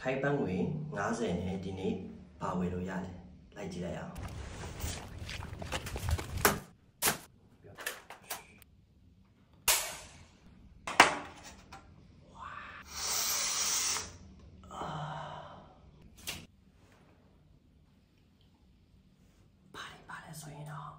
ထိုင်းပန်းငွေ90နဲ့ဒီနေ့ပါဝယ်လို့ရတယ်လိုက်ကြည့်လိုက်အောင်ပါရင်ပါလဲဆိုရင်တော့